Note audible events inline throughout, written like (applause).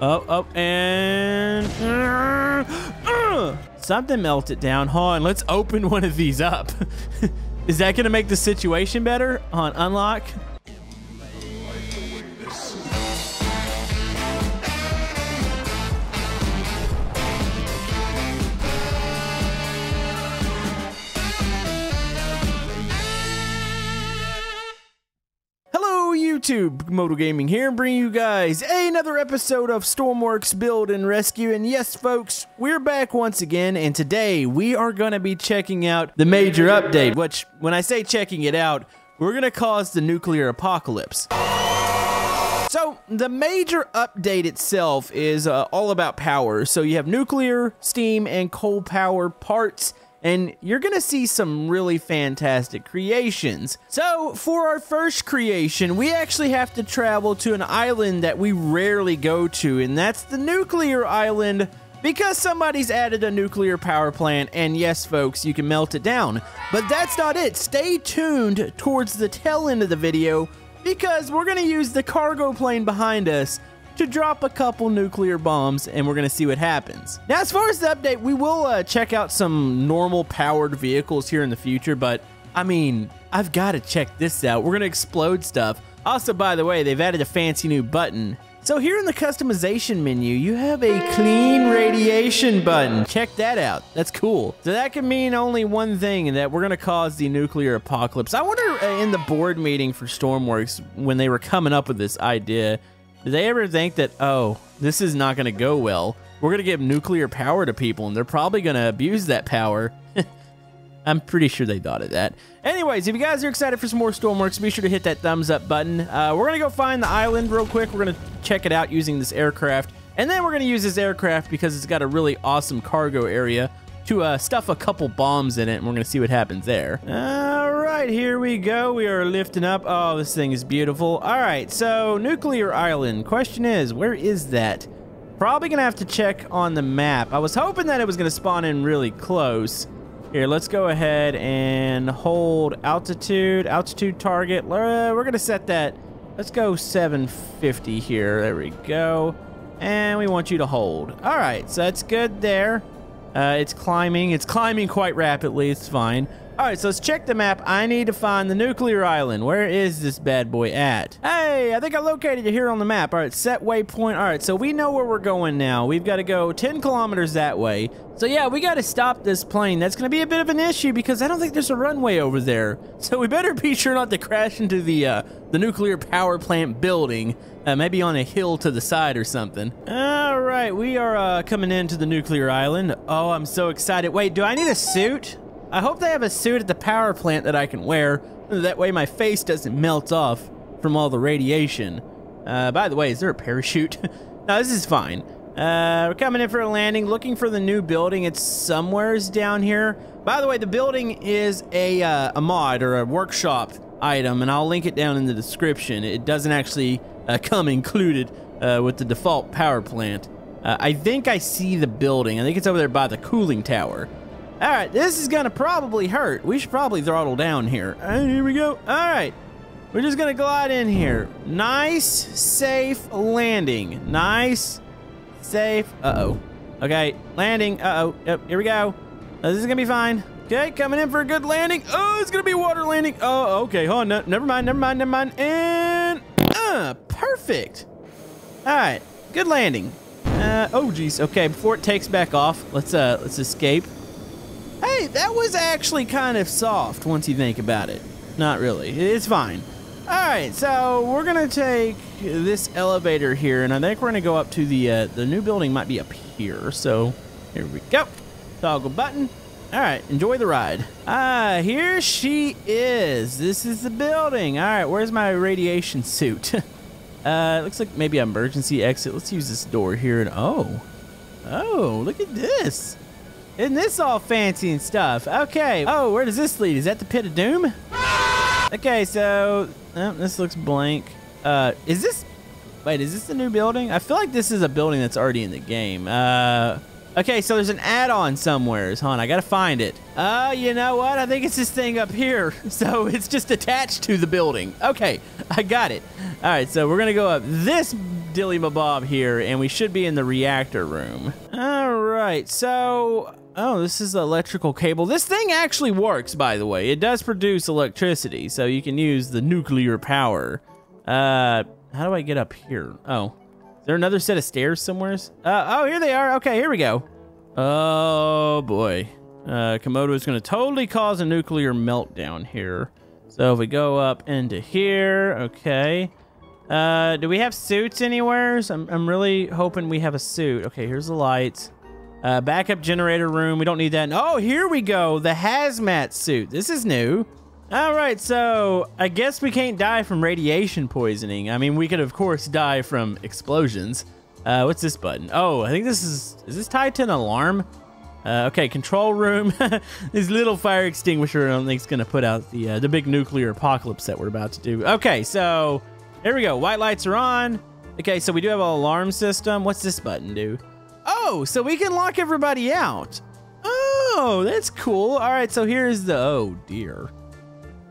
Oh, oh, and uh, something melted down. Hold on, let's open one of these up. (laughs) Is that gonna make the situation better? On unlock. YouTube. Camodo Gaming here, bringing you guys another episode of Stormworks Build and Rescue. And yes, folks, we're back once again. And today we are going to be checking out the major update. Which, when I say checking it out, we're going to cause the nuclear apocalypse. So, the major update itself is uh, all about power. So, you have nuclear, steam, and coal power parts and you're gonna see some really fantastic creations. So, for our first creation, we actually have to travel to an island that we rarely go to, and that's the nuclear island because somebody's added a nuclear power plant, and yes, folks, you can melt it down. But that's not it. Stay tuned towards the tail end of the video because we're gonna use the cargo plane behind us to drop a couple nuclear bombs and we're going to see what happens. Now, as far as the update, we will uh, check out some normal powered vehicles here in the future, but I mean, I've got to check this out. We're going to explode stuff. Also, by the way, they've added a fancy new button. So here in the customization menu, you have a clean radiation button. Check that out. That's cool. So that can mean only one thing, and that we're going to cause the nuclear apocalypse. I wonder uh, in the board meeting for Stormworks, when they were coming up with this idea, did they ever think that, oh, this is not going to go well? We're going to give nuclear power to people, and they're probably going to abuse that power. (laughs) I'm pretty sure they thought of that. Anyways, if you guys are excited for some more Stormworks, be sure to hit that thumbs up button. Uh, we're going to go find the island real quick. We're going to check it out using this aircraft. And then we're going to use this aircraft because it's got a really awesome cargo area to uh, stuff a couple bombs in it, and we're going to see what happens there. All right, here we go. We are lifting up. Oh, this thing is beautiful. All right, so Nuclear Island. Question is, where is that? Probably going to have to check on the map. I was hoping that it was going to spawn in really close. Here, let's go ahead and hold altitude, altitude target. We're going to set that. Let's go 750 here. There we go. And we want you to hold. All right, so that's good there. Uh, it's climbing. It's climbing quite rapidly. It's fine. All right, so let's check the map. I need to find the nuclear island. Where is this bad boy at? Hey, I think I located it here on the map. All right, set waypoint. All right, so we know where we're going now. We've got to go 10 kilometers that way. So yeah, we got to stop this plane. That's going to be a bit of an issue because I don't think there's a runway over there. (laughs) So we better be sure not to crash into the uh, the nuclear power plant building. Uh, maybe on a hill to the side or something. All right, we are uh, coming into the nuclear island. Oh, I'm so excited. Wait, do I need a suit? I hope they have a suit at the power plant that I can wear. That way my face doesn't melt off from all the radiation. Uh, by the way, is there a parachute? (laughs) no, this is fine. Uh, we're coming in for a landing, looking for the new building. It's somewheres down here. By the way, the building is a, uh, a mod or a workshop item, and I'll link it down in the description. It doesn't actually uh, come included uh, with the default power plant. Uh, I think I see the building. I think it's over there by the cooling tower. All right, this is gonna probably hurt. We should probably throttle down here. All right, here we go. All right, we're just gonna glide in here. Nice, safe landing. Nice, safe. Uh-oh. Okay, landing. Uh-oh. Yep, here we go. Uh, this is gonna be fine. Okay, coming in for a good landing. Oh, it's gonna be water landing. Oh, okay. Hold on. No, never mind. Never mind. Never mind. And uh, perfect. All right, good landing. Uh, oh, geez. Okay, before it takes back off, let's uh, let's escape. Hey, that was actually kind of soft once you think about it. Not really. It's fine. All right, so we're gonna take this elevator here, and I think we're gonna go up to the uh, the new building. Might be up here. So here we go. Toggle button. All right, enjoy the ride. Ah, here she is. This is the building. All right, where's my radiation suit? (laughs) uh, looks like maybe emergency exit. Let's use this door here. And oh, oh, look at this. Isn't this all fancy and stuff? Okay. Oh, where does this lead? Is that the pit of doom? Okay, so oh, this looks blank. Uh, is this? Wait, is this the new building? I feel like this is a building that's already in the game. Uh, okay, so there's an add-on somewhere. Hon, I gotta find it. Uh, you know what? I think it's this thing up here. (laughs) So it's just attached to the building. Okay, I got it. All right, so we're gonna go up this dilly mabob here, and we should be in the reactor room. All right, so oh, this is electrical cable. This thing actually works, by the way. It does produce electricity, so you can use the nuclear power. Uh, how do I get up here? Oh, is there another set of stairs somewhere? Uh, oh, here they are. Okay, here we go. Oh boy. Uh, Camodo is going to totally cause a nuclear meltdown here. So if we go up into here, okay. Uh, do we have suits anywhere? I'm, I'm really hoping we have a suit. Okay, here's the lights. Uh, backup generator room. We don't need that. Oh, here we go. The hazmat suit. This is new. All right, so I guess we can't die from radiation poisoning. I mean, we could, of course, die from explosions. Uh, what's this button? Oh, I think this is... Is this tied to an alarm? Uh, okay, control room. (laughs) this little fire extinguisher I don't think is going to put out the, uh, the big nuclear apocalypse that we're about to do. Okay, so... There we go. White lights are on. Okay, so we do have an alarm system. What's this button do? Oh, so we can lock everybody out. Oh, that's cool. All right, so here's the... Oh, dear.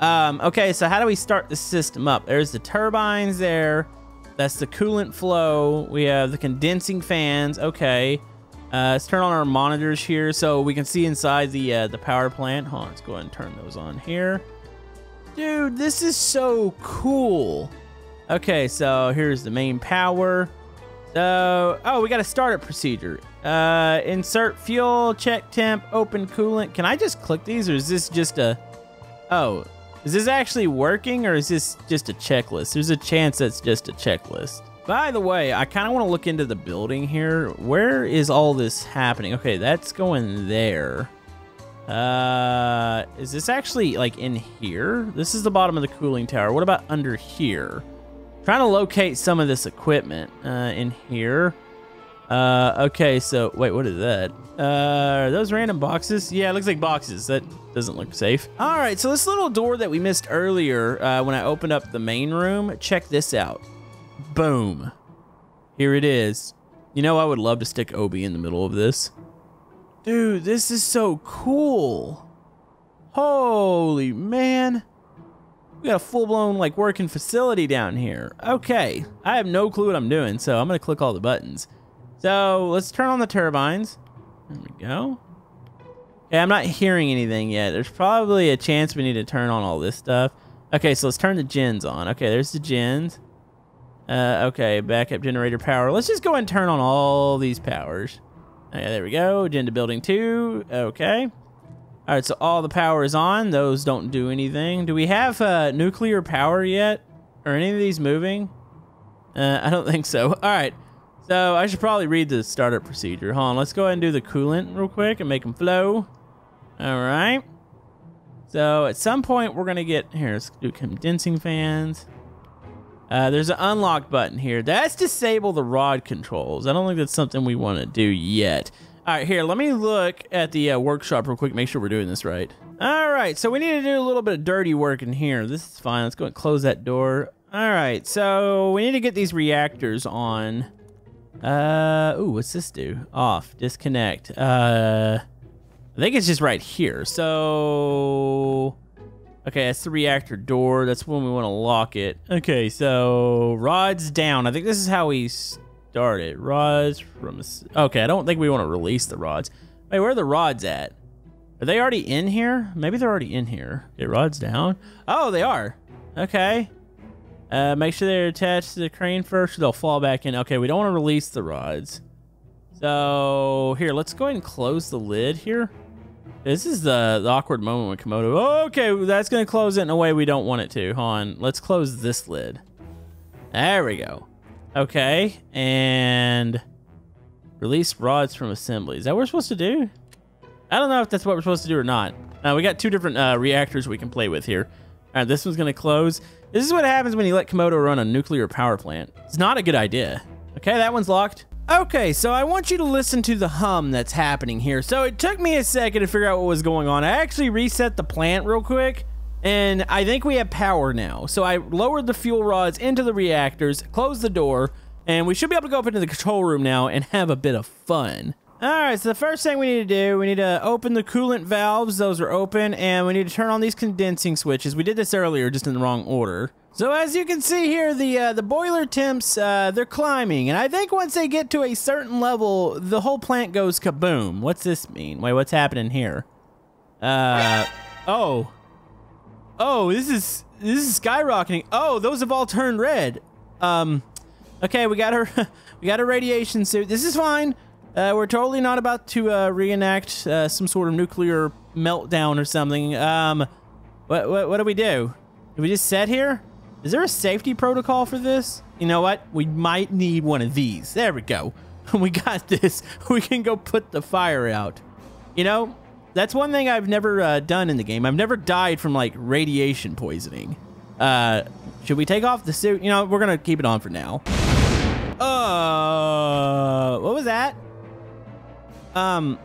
Um, okay, so how do we start the system up? There's the turbines there. That's the coolant flow. We have the condensing fans. Okay. Uh, let's turn on our monitors here so we can see inside the uh, the power plant. Hold on, let's go ahead and turn those on here. Dude, this is so cool. Okay, so here's the main power. So, oh, we got a startup procedure. Uh, insert fuel, check temp, open coolant. Can I just click these or is this just a... Oh, is this actually working or is this just a checklist? There's a chance that's just a checklist. By the way, I kind of want to look into the building here. Where is all this happening? Okay, that's going there. Uh, is this actually like in here? This is the bottom of the cooling tower. What about under here? Trying to locate some of this equipment uh, in here. Uh, okay, so wait, what is that? Uh, are those random boxes? Yeah, it looks like boxes. That doesn't look safe. All right, so this little door that we missed earlier uh, when I opened up the main room, check this out. Boom. Here it is. You know, I would love to stick Obi in the middle of this. Dude, this is so cool. Holy man. We got a full-blown, like, working facility down here. Okay. I have no clue what I'm doing, so I'm to click all the buttons. So, let's turn on the turbines. There we go. Okay, I'm not hearing anything yet. There's probably a chance we need to turn on all this stuff. Okay, so let's turn the gens on. Okay, there's the gens. Uh, okay, backup generator power. Let's just go and turn on all these powers. Okay, there we go. Gen to building two. Okay. All right, so all the power is on. Those don't do anything. Do we have uh, nuclear power yet? Are any of these moving? Uh, I don't think so. (laughs) All right. So I should probably read the startup procedure. Hold on. Let's go ahead and do the coolant real quick and make them flow. All right. So at some point we're to get... Here, let's do condensing fans. Uh, there's an unlock button here. That's disable the rod controls. I don't think that's something we want to do yet. All right, here, let me look at the uh, workshop real quick, make sure we're doing this right. All right, so we need to do a little bit of dirty work in here. This is fine. Let's go and close that door. All right, so we need to get these reactors on. Uh, ooh, what's this do? Off, disconnect. Uh, I think it's just right here. So Okay, that's the reactor door. That's when we want to lock it. Okay, so rods down. I think this is how we started. Rods from... Okay, I don't think we want to release the rods. Wait, where are the rods at? Are they already in here? Maybe they're already in here. Okay, rods down. Oh, they are. Okay. Uh, make sure they're attached to the crane first. They'll fall back in. Okay, we don't want to release the rods. So, here, let's go ahead and close the lid here. This is the, the, awkward moment with Camodo. okay, that's going to close it in a way we don't want it to. Hold on. Let's close this lid. There we go. Okay, and release rods from assembly. Is that what we're supposed to do? I don't know if that's what we're supposed to do or not. Uh, we got two different uh, reactors we can play with here. All right, this one's going to close. This is what happens when you let Camodo run a nuclear power plant. It's not a good idea. Okay, that one's locked. Okay, so I want you to listen to the hum that's happening here. So it took me a second to figure out what was going on. I actually reset the plant real quick, and I think we have power now. So I lowered the fuel rods into the reactors, closed the door, and we should be able to go up into the control room now and have a bit of fun. All right, so the first thing we need to do, we need to open the coolant valves. Those are open, and we need to turn on these condensing switches. We did this earlier, just in the wrong order. So as you can see here, the uh, the boiler temps uh, they're climbing, and I think once they get to a certain level, the whole plant goes kaboom. What's this mean? Wait, what's happening here? Uh, oh, oh, this is this is skyrocketing. Oh, those have all turned red. Um, okay, we got her, (laughs) we got a radiation suit. This is fine. Uh, we're totally not about to uh, reenact uh, some sort of nuclear meltdown or something. Um, what, what what do we do? Do we just sit here? Is there a safety protocol for this? You know what? We might need one of these. There we go. (laughs) We got this. (laughs) We can go put the fire out. You know, that's one thing I've never uh, done in the game. I've never died from like radiation poisoning. Uh, should we take off the suit? You know, we're gonna keep it on for now. Uh, what was that? Um,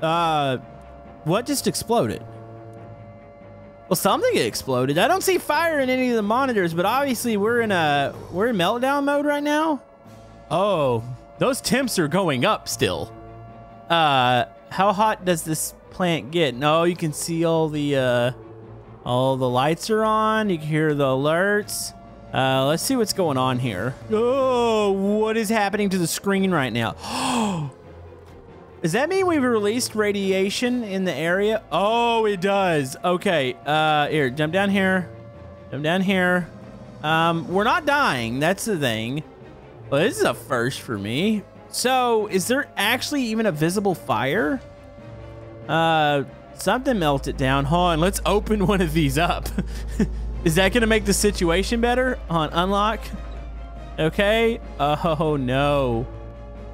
uh, what just exploded? Well, something exploded. I don't see fire in any of the monitors, but obviously we're in a we're in meltdown mode right now. Oh, those temps are going up still. Uh, how hot does this plant get? No, you can see all the uh, all the lights are on. You can hear the alerts. Uh, let's see what's going on here. Oh, what is happening to the screen right now? (gasps) Does that mean we've released radiation in the area? Oh, it does. Okay. Uh, here, jump down here. Jump down here. Um, we're not dying. That's the thing. Well, this is a first for me. So, is there actually even a visible fire? Uh, something melted down. Hold on, let's open (laughs) one of these up. (laughs) is that gonna make the situation better? On unlock. Okay. Oh no.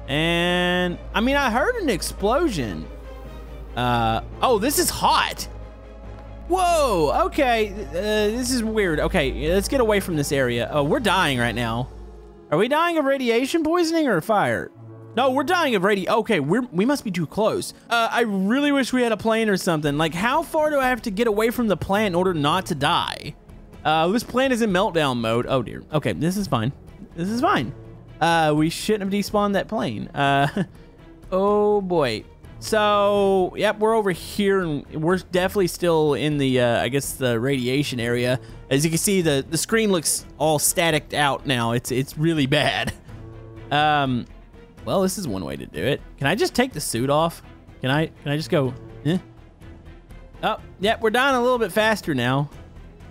And I mean, I heard an explosion. Uh, oh, this is hot. Whoa, okay. Uh, this is weird. Okay, let's get away from this area. Oh, we're dying right now. Are we dying of radiation poisoning or fire? No, we're dying of radio. Okay, we're, we must be too close. Uh, I really wish we had a plane or something. Like, how far do I have to get away from the plant in order not to die? Uh, this plant is in meltdown mode. Oh, dear. Okay, this is fine. This is fine. Uh, we shouldn't have despawned that plane. Uh, (laughs) oh boy. So, yep, we're over here, and we're definitely still in the, uh, I guess, the radiation area. As you can see, the, the screen looks all static out now. It's it's really bad. Um, well, this is one way to do it. Can I just take the suit off? Can I, can I just go, eh? Oh, yep, we're dying a little bit faster now.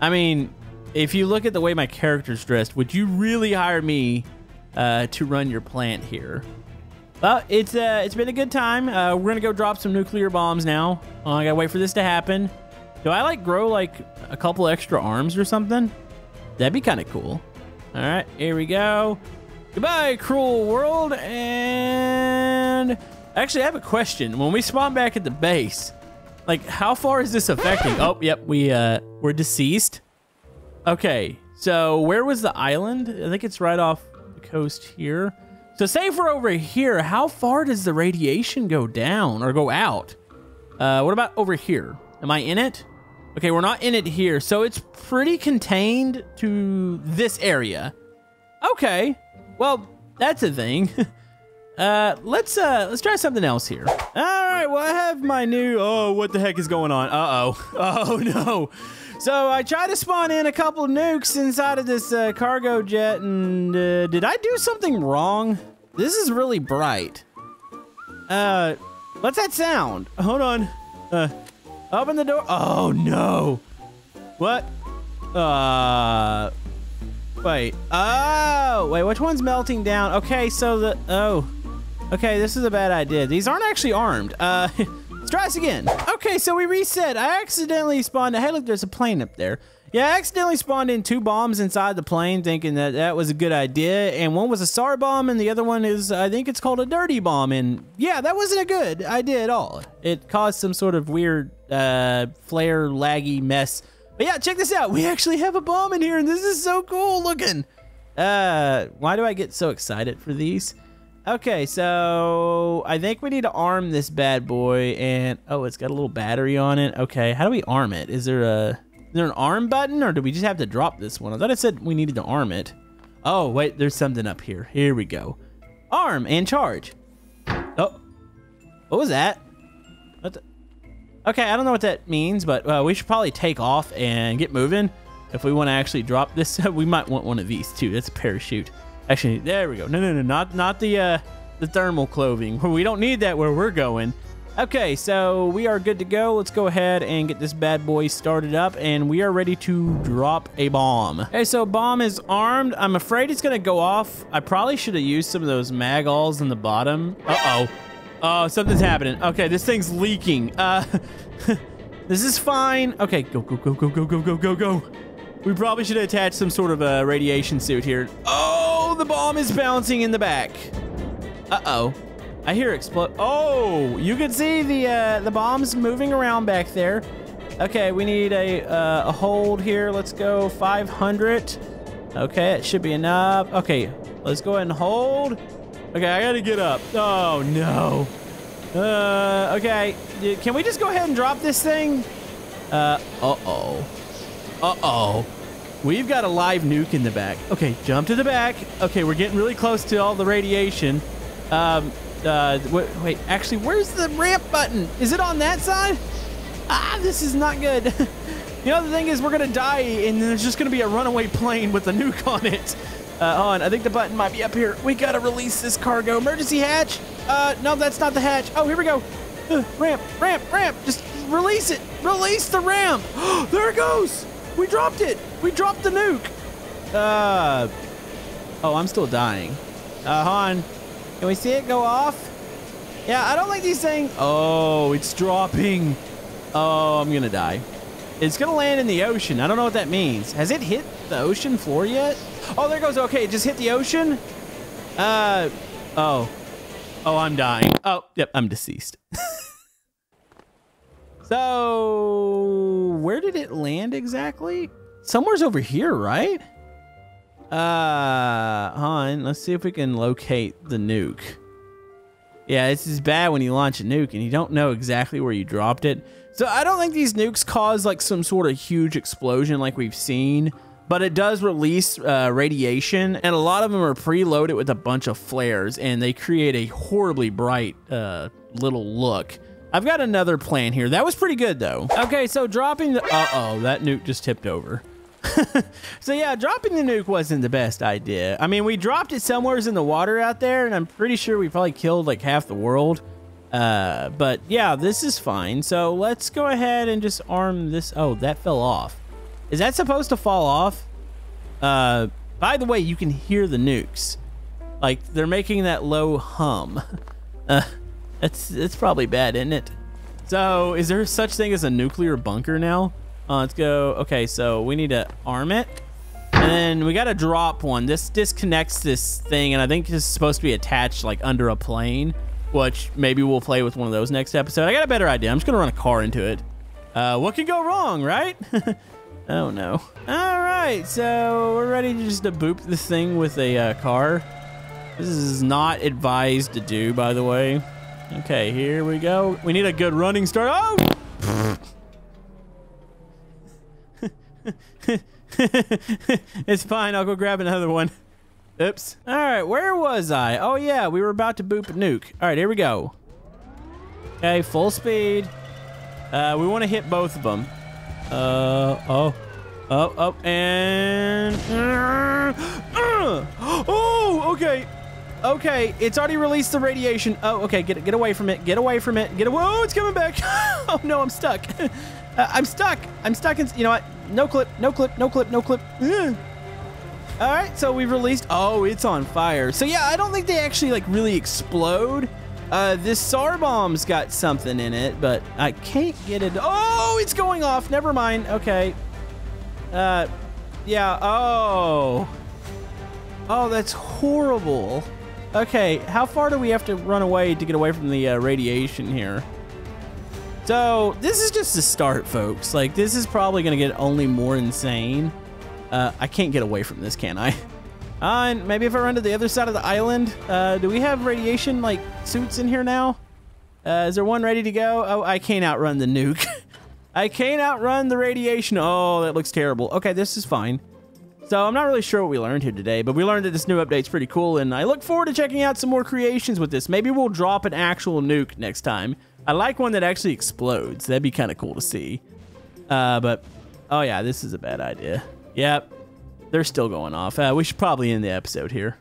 I mean, if you look at the way my character's dressed, would you really hire me uh, to run your plant here. Well, it's uh, it's been a good time. Uh, we're gonna go drop some nuclear bombs now. Oh, I gotta wait for this to happen. Do I like grow like a couple extra arms or something? That'd be kind of cool. All right, here we go. Goodbye, cruel world. And actually, I have a question. When we spawn back at the base, like how far is this affecting? oh, yep, we uh, we're deceased. Okay, so where was the island? I think it's right off the coast here. So say we're over here, how far does the radiation go down or go out? Uh, what about over here? Am I in it? Okay, we're not in it here. So it's pretty contained to this area. Okay. Well, that's a thing. (laughs) uh, let's uh, let's try something else here. All right. Well, I have my new. Oh, what the heck is going on? Uh oh. (laughs) Oh no. So I tried to spawn in a couple nukes inside of this uh, cargo jet, and uh, did I do something wrong? This is really bright. Uh, what's that sound? Hold on. Uh, open the door. Oh no. What? Uh, wait. Oh, wait. Which one's melting down? Okay, so the oh, okay. This is a bad idea. These aren't actually armed. Uh. (laughs) Let's try this again. Okay, so we reset. I accidentally spawned. Hey, look, there's a plane up there. Yeah, I accidentally spawned in two bombs inside the plane, thinking that that was a good idea. And one was a Tsar bomb, and the other one is, I think it's called a dirty bomb. And yeah, that wasn't a good idea at all. It caused some sort of weird uh, flare laggy mess. But yeah, check this out. We actually have a bomb in here, and this is so cool looking. Uh, why do I get so excited for these? Okay, so I think we need to arm this bad boy, and oh, it's got a little battery on it. Okay, how do we arm it? Is there a is there an arm button, or do we just have to drop this one? I thought I said we needed to arm it. Oh, wait, there's something up here. Here we go. Arm and charge. Oh, what was that? Okay, I don't know what that means, but uh, we should probably take off and get moving. if we want to actually drop this, (laughs) we might want one of these too. That's a parachute. Actually, there we go. No, no, no, not not the uh, the thermal clothing. (laughs) We don't need that where we're going. Okay, so we are good to go. Let's go ahead and get this bad boy started up, and we are ready to drop a bomb. Okay, so bomb is armed. I'm afraid it's gonna go off. I probably should have used some of those mag-alls in the bottom. Uh-oh. Oh, something's happening. Okay, this thing's leaking. Uh, (laughs) this is fine. Okay, go, go, go, go, go, go, go, go, go. We probably should attach some sort of a radiation suit here. Oh, the bomb is bouncing in the back. Uh-oh. I hear explode. Oh, you can see the uh, the bombs moving around back there. Okay, we need a uh, a hold here. Let's go 500. Okay, it should be enough. Okay, let's go ahead and hold. Okay, I gotta get up. Oh no. Uh, okay, can we just go ahead and drop this thing? Uh, uh-oh. Uh-oh. We've got a live nuke in the back. Okay, jump to the back. Okay, we're getting really close to all the radiation. Um, uh, wait, wait, actually, where's the ramp button? Is it on that side? Ah, this is not good. (laughs) the thing is, we're to die, and there's just to be a runaway plane with a nuke on it. Uh, on, I think the button might be up here. We got to release this cargo. Emergency hatch. Uh, no, that's not the hatch. Oh, here we go. Uh, ramp, ramp, ramp. Just release it. Release the ramp. (gasps) there it goes. We dropped it. We dropped the nuke. Uh, oh, I'm still dying. Uh, Han, can we see it go off? Yeah, I don't like these things. Oh, it's dropping. Oh, I'm gonna die. It's gonna land in the ocean. I don't know what that means. Has it hit the ocean floor yet? Oh, there goes. Okay, it just hit the ocean. Uh, oh. Oh, I'm dying. Oh, yep, I'm deceased. (laughs) so, where did it land exactly? Somewhere's over here, right? Uh, Han, let's see if we can locate the nuke. Yeah, this is bad when you launch a nuke and you don't know exactly where you dropped it. So I don't think these nukes cause like some sort of huge explosion like we've seen, but it does release uh, radiation, and a lot of them are preloaded with a bunch of flares, and they create a horribly bright uh, little look. I've got another plan here. That was pretty good though. Okay, so dropping the, uh-oh, that nuke just tipped over. (laughs) so yeah, dropping the nuke wasn't the best idea. I mean, we dropped it somewheres in the water out there, and I'm pretty sure we probably killed like half the world. Uh, but yeah, this is fine. So let's go ahead and just arm this. Oh, that fell off. Is that supposed to fall off? Uh, by the way, you can hear the nukes. Like they're making that low hum. (laughs) Uh, that's that's probably bad, isn't it? So, is there such thing as a nuclear bunker now? Uh, let's go. Okay, so we need to arm it. And then we got to drop one. This disconnects this thing, and I think it's supposed to be attached like under a plane, which maybe we'll play with one of those next episode. I got a better idea. I'm just going to run a car into it. Uh, what can go wrong, right? (laughs) oh, no. All right, so we're ready to just to boop this thing with a uh, car. This is not advised to do, by the way. Okay, here we go. We need a good running start. Oh! (laughs) it's fine. I'll go grab another one. Oops. All right, where was I? Oh, yeah, we were about to boop nuke. All right, here we go. Okay, full speed. Uh, we want to hit both of them. Uh, oh. Oh, oh, and... Oh, okay. Okay, it's already released the radiation. Oh, okay, get get away from it. Get away from it. Get away. Oh, it's coming back. (laughs) oh, no, I'm stuck. (laughs) uh, I'm stuck. I'm stuck in... You know what? No clip, no clip, no clip, no clip. (sighs) All right, so we've released. Oh, it's on fire. So yeah, I don't think they actually like really explode. Uh, this Tsar bomb's got something in it, but I can't get it. Oh, it's going off. Never mind. Okay. Uh, yeah. Oh. Oh, that's horrible. Okay, how far do we have to run away to get away from the uh, radiation here? So this is just the start, folks. Like this is probably gonna get only more insane. Uh, I can't get away from this, can I? (laughs) Uh, and maybe if I run to the other side of the island, uh, do we have radiation like suits in here now? Uh, is there one ready to go? Oh, I can't outrun the nuke. (laughs) I can't outrun the radiation. Oh, that looks terrible. Okay, this is fine. So I'm not really sure what we learned here today, but we learned that this new update's pretty cool, and I look forward to checking out some more creations with this. Maybe we'll drop an actual nuke next time. I like one that actually explodes. That'd be kind of cool to see. Uh, but, oh yeah, this is a bad idea. Yep. They're still going off. Uh, we should probably end the episode here.